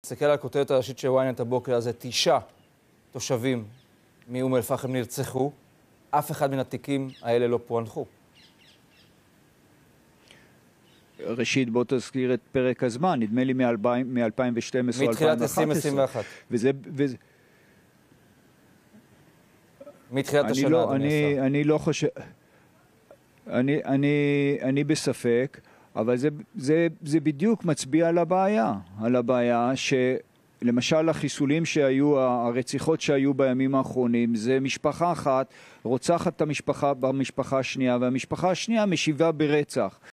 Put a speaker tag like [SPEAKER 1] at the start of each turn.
[SPEAKER 1] תסתכל על הכותרת הראשית של ynet הבוקר הזה, תשעה תושבים מאום אל-פחם נרצחו, אף אחד מן התיקים האלה לא פוענחו.
[SPEAKER 2] ראשית, בוא תזכיר את פרק הזמן, נדמה לי מ-2012 או 2011.
[SPEAKER 1] מתחילת 2021.
[SPEAKER 2] וזה, וזה,
[SPEAKER 1] מתחילת השנה,
[SPEAKER 2] לא,
[SPEAKER 1] אדוני
[SPEAKER 2] אני,
[SPEAKER 1] השר.
[SPEAKER 2] אני לא חושב... אני, אני, אני בספק, אבל זה, זה, זה בדיוק מצביע על הבעיה, על הבעיה שלמשל החיסולים שהיו, הרציחות שהיו בימים האחרונים, זה משפחה אחת רוצחת את המשפחה במשפחה השנייה, והמשפחה השנייה משיבה ברצח.